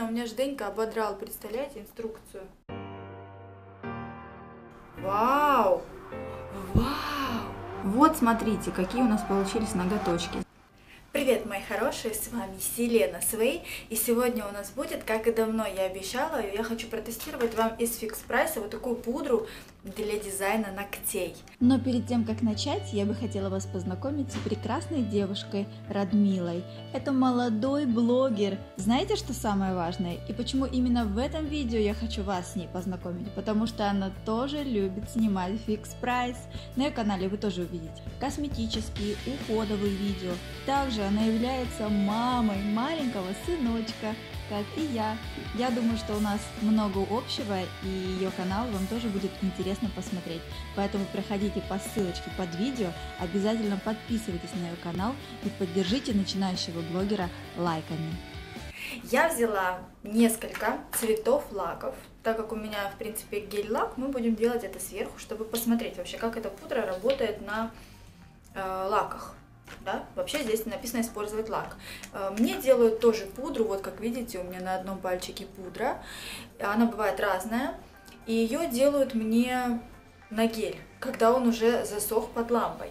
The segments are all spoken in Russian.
А у меня ж Денька ободрал, представляете, инструкцию. Вау! Вау! Вот смотрите, какие у нас получились ноготочки. Привет, мои хорошие, с вами Селена Свей, и сегодня у нас будет, как и давно я обещала, я хочу протестировать вам из фикс прайса вот такую пудру для дизайна ногтей. Но перед тем, как начать, я бы хотела вас познакомить с прекрасной девушкой Радмилой. Это молодой блогер. Знаете, что самое важное? И почему именно в этом видео я хочу вас с ней познакомить? Потому что она тоже любит снимать фикс прайс. На ее канале вы тоже увидите косметические, уходовые видео. Также она является мамой маленького сыночка, как и я. Я думаю, что у нас много общего, и ее канал вам тоже будет интересно посмотреть. Поэтому проходите по ссылочке под видео, обязательно подписывайтесь на ее канал и поддержите начинающего блогера лайками. Я взяла несколько цветов лаков. Так как у меня, в принципе, гель-лак, мы будем делать это сверху, чтобы посмотреть вообще, как эта пудра работает на э, лаках да, вообще здесь написано использовать лак. Э, мне делают тоже пудру, вот как видите, у меня на одном пальчике пудра, она бывает разная, и ее делают мне на гель, когда он уже засох под лампой.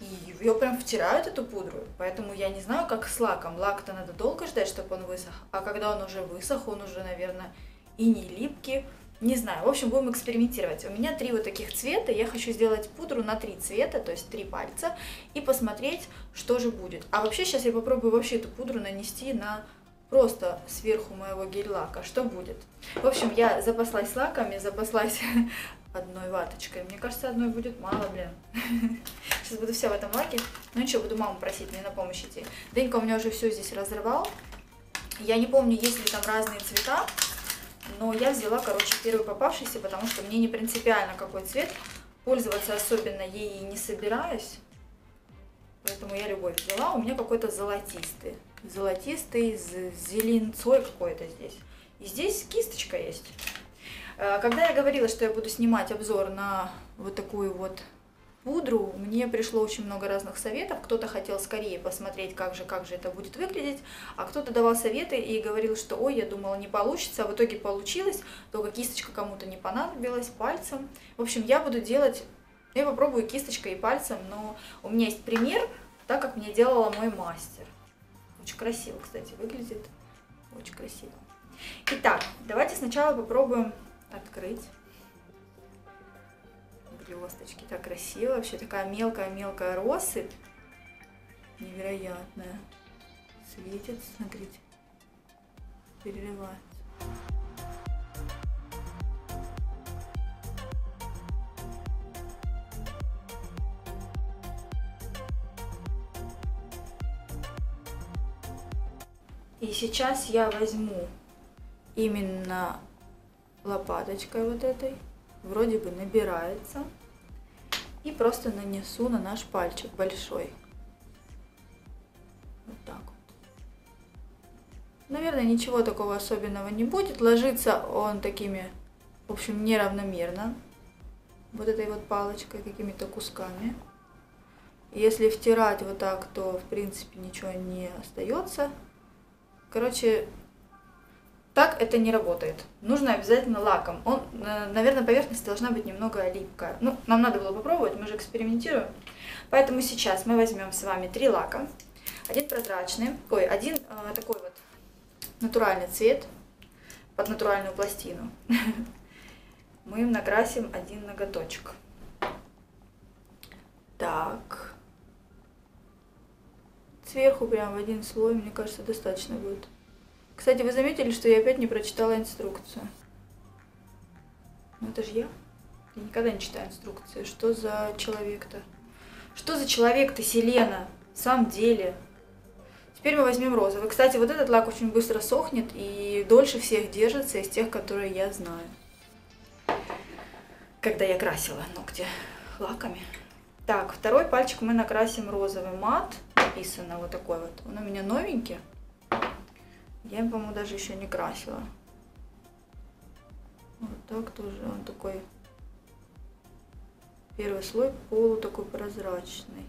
И ее прям втирают, эту пудру, поэтому я не знаю, как с лаком. Лак-то надо долго ждать, чтобы он высох, а когда он уже высох, он уже, наверное, и не липкий, не знаю, в общем, будем экспериментировать. У меня три вот таких цвета, я хочу сделать пудру на три цвета, то есть три пальца, и посмотреть, что же будет. А вообще сейчас я попробую вообще эту пудру нанести на просто сверху моего гель-лака, что будет. В общем, я запаслась лаками, запаслась одной ваточкой. Мне кажется, одной будет мало, блин. Сейчас буду все в этом лаке. Ну ничего, буду маму просить мне на помощь идти. Денька у меня уже все здесь разрывал. Я не помню, есть ли там разные цвета. Но я взяла, короче, первый попавшийся, потому что мне не принципиально какой цвет. Пользоваться особенно ей не собираюсь. Поэтому я любой взяла. У меня какой-то золотистый. Золотистый с зеленцой какой-то здесь. И здесь кисточка есть. Э, когда я говорила, что я буду снимать обзор на вот такую вот пудру, мне пришло очень много разных советов. Кто-то хотел скорее посмотреть, как же, как же это будет выглядеть, а кто-то давал советы и говорил, что ой, я думала, не получится, а в итоге получилось, только кисточка кому-то не понадобилась, пальцем. В общем, я буду делать, я попробую кисточкой и пальцем, но у меня есть пример, так как мне делала мой мастер. Очень красиво, кстати, выглядит. Очень красиво. Итак, давайте сначала попробуем открыть блесточки. Так красиво. Вообще такая мелкая-мелкая россыпь. Невероятная. Светит, смотрите. Переливается. И сейчас я возьму именно лопаточкой вот этой. Вроде бы набирается. И просто нанесу на наш пальчик большой. Вот так вот. Наверное, ничего такого особенного не будет. Ложится он такими, в общем, неравномерно. Вот этой вот палочкой, какими-то кусками. Если втирать вот так, то, в принципе, ничего не остается. Короче, так это не работает. Нужно обязательно лаком. Он, э, наверное, поверхность должна быть немного липкая. Ну, нам надо было попробовать, мы же экспериментируем. Поэтому сейчас мы возьмем с вами три лака. Один прозрачный, ой, один э, такой вот натуральный цвет под натуральную пластину. Мы им накрасим один ноготочек. Так. Сверху прям в один слой, мне кажется, достаточно будет. Кстати, вы заметили, что я опять не прочитала инструкцию? Ну это же я. Я никогда не читаю инструкции. Что за человек-то? Что за человек ты, Селена? В самом деле. Теперь мы возьмем розовый. Кстати, вот этот лак очень быстро сохнет и дольше всех держится из тех, которые я знаю. Когда я красила ногти лаками. Так, второй пальчик мы накрасим розовый мат. Написано вот такой вот. Он у меня новенький. Я по-моему, даже еще не красила. Вот так тоже он такой. Первый слой полу такой прозрачный.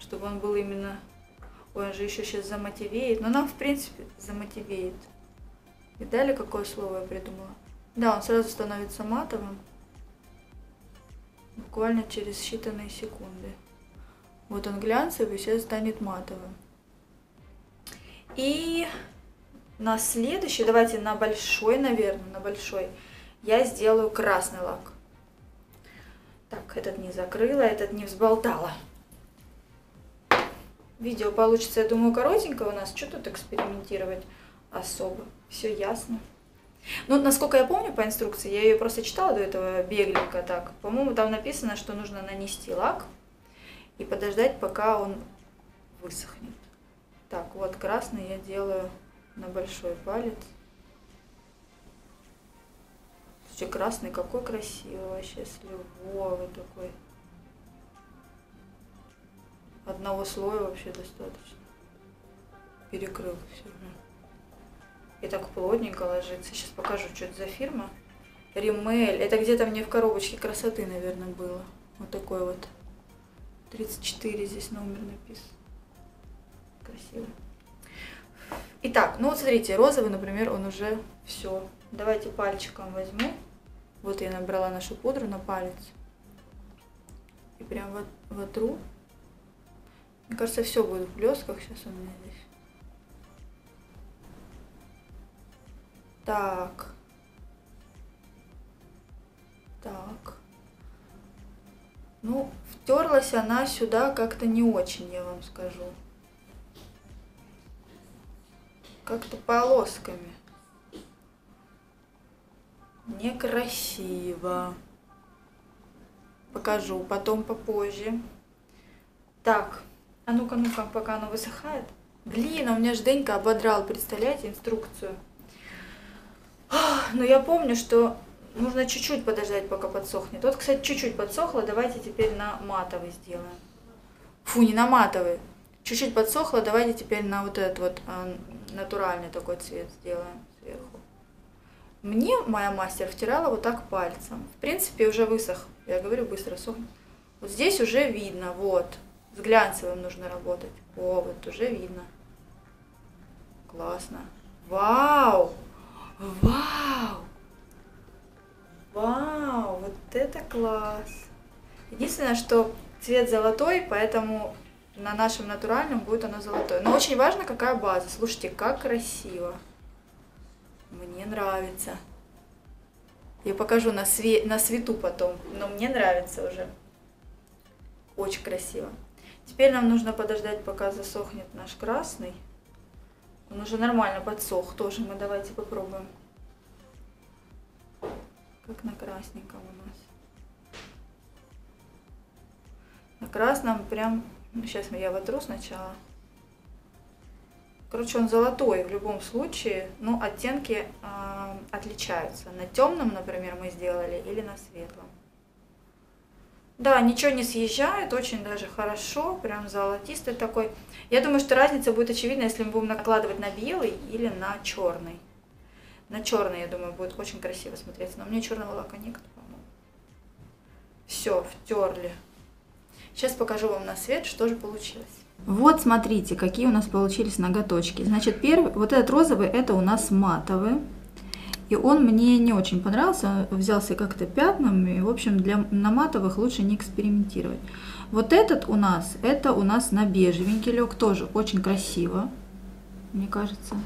Чтобы он был именно... Ой, он же еще сейчас замотивеет. Но нам, в принципе, замотивеет. И далее какое слово я придумала? Да, он сразу становится матовым. Буквально через считанные секунды. Вот он глянцевый, сейчас станет матовым. И на следующий, давайте на большой, наверное, на большой, я сделаю красный лак. Так, этот не закрыла, этот не взболтала. Видео получится, я думаю, коротенько у нас. Что тут экспериментировать особо? Все ясно. Ну, насколько я помню по инструкции, я ее просто читала до этого бегленько так. По-моему, там написано, что нужно нанести лак и подождать, пока он высохнет. Так, вот красный я делаю на большой палец. Слушайте, красный какой красивый вообще, сливовый такой. Одного слоя вообще достаточно. Перекрыл все. И так плотненько ложится. Сейчас покажу, что это за фирма. Римель. Это где-то мне в коробочке красоты, наверное, было. Вот такой вот. 34 здесь номер написан. Красиво. Итак, ну вот смотрите, розовый, например, он уже все. Давайте пальчиком возьму. Вот я набрала нашу пудру на палец. И прям вот вотру. Мне кажется, все будет в блесках сейчас у меня здесь. Так. Так. Ну, втерлась она сюда как-то не очень, я вам скажу. Как-то полосками. Некрасиво. Покажу потом попозже. Так, а ну-ка, ну-ка, пока оно высыхает. Блин, а у меня ж Денька ободрал, представляете, инструкцию. Но я помню, что нужно чуть-чуть подождать, пока подсохнет. Вот, кстати, чуть-чуть подсохло. Давайте теперь на матовый сделаем. Фу, не на матовый. Чуть-чуть подсохло. Давайте теперь на вот этот вот э, натуральный такой цвет сделаем сверху. Мне моя мастер втирала вот так пальцем. В принципе, уже высох. Я говорю, быстро сохнет. Вот здесь уже видно, вот. С глянцевым нужно работать. О, вот уже видно. Классно. Вау! Вау! Вау, вот это класс! Единственное, что цвет золотой, поэтому на нашем натуральном будет оно золотое. Но очень важно, какая база. Слушайте, как красиво. Мне нравится. Я покажу на, све на свету потом, но мне нравится уже. Очень красиво. Теперь нам нужно подождать, пока засохнет наш красный. Он уже нормально подсох. Тоже мы давайте попробуем. Как на красненьком у нас. На красном прям... Сейчас я вотру сначала. Короче, он золотой в любом случае, но оттенки э, отличаются. На темном, например, мы сделали или на светлом. Да, ничего не съезжает, очень даже хорошо, прям золотистый такой. Я думаю, что разница будет очевидна, если мы будем накладывать на белый или на черный. На черный, я думаю, будет очень красиво смотреться. Но у меня черного лака нет, по-моему. Все, втерли. Сейчас покажу вам на свет, что же получилось. Вот смотрите, какие у нас получились ноготочки. Значит, первый, вот этот розовый, это у нас матовый. И он мне не очень понравился, он взялся как-то пятнами. В общем, для на матовых лучше не экспериментировать. Вот этот у нас, это у нас на бежевенький лег, тоже очень красиво, мне кажется.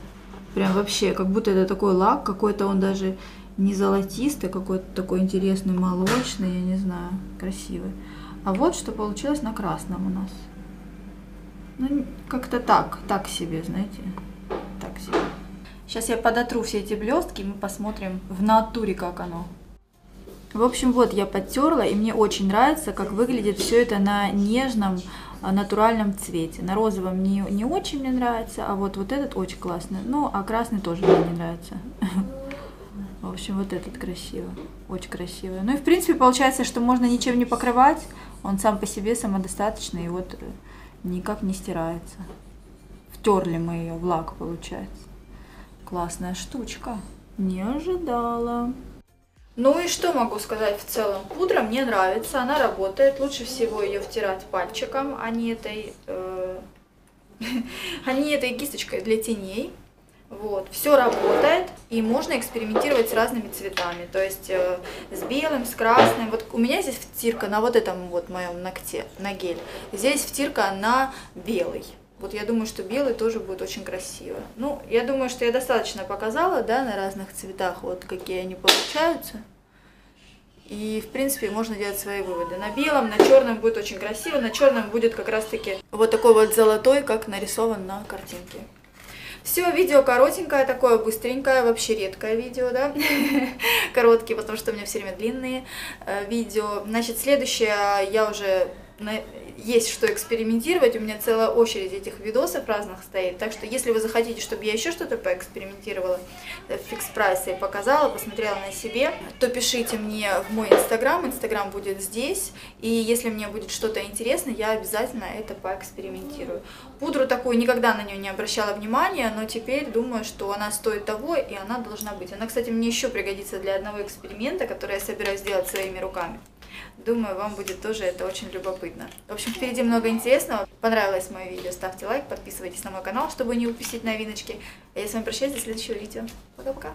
Прям вообще, как будто это такой лак, какой-то он даже не золотистый, какой-то такой интересный, молочный, я не знаю, красивый. А вот что получилось на красном у нас. Ну, как-то так, так себе, знаете, так себе. Сейчас я подотру все эти блестки, и мы посмотрим в натуре, как оно. В общем, вот я подтерла, и мне очень нравится, как выглядит все это на нежном, а, натуральном цвете. На розовом не, не очень мне нравится, а вот, вот этот очень классный. Ну, а красный тоже мне не нравится. В общем, вот этот красивый, очень красивый. Ну и в принципе получается, что можно ничем не покрывать, он сам по себе самодостаточный, и вот э, никак не стирается. Втерли мы ее в лак, получается. Классная штучка. Не ожидала. Ну и что могу сказать в целом? Пудра мне нравится, она работает. Лучше всего ее втирать пальчиком, а не этой э, Они этой кисточкой для теней. Вот, все работает, и можно экспериментировать с разными цветами, то есть э, с белым, с красным. Вот у меня здесь втирка на вот этом вот моем ногте, на гель. Здесь втирка на белый. Вот я думаю, что белый тоже будет очень красиво. Ну, я думаю, что я достаточно показала, да, на разных цветах, вот какие они получаются. И, в принципе, можно делать свои выводы. На белом, на черном будет очень красиво, на черном будет как раз-таки вот такой вот золотой, как нарисован на картинке. Все, видео коротенькое, такое быстренькое, вообще редкое видео, да, короткие, потому что у меня все время длинные э, видео. Значит, следующее я уже есть что экспериментировать, у меня целая очередь этих видосов разных стоит, так что если вы захотите, чтобы я еще что-то поэкспериментировала в фикс прайсе и показала, посмотрела на себе, то пишите мне в мой инстаграм, инстаграм будет здесь, и если мне будет что-то интересно, я обязательно это поэкспериментирую. Пудру такую никогда на нее не обращала внимания, но теперь думаю, что она стоит того, и она должна быть. Она, кстати, мне еще пригодится для одного эксперимента, который я собираюсь сделать своими руками. Думаю, вам будет тоже это очень любопытно. В общем, впереди много интересного. Понравилось мое видео, ставьте лайк, подписывайтесь на мой канал, чтобы не упустить новиночки. А я с вами прощаюсь до следующего видео. Пока-пока.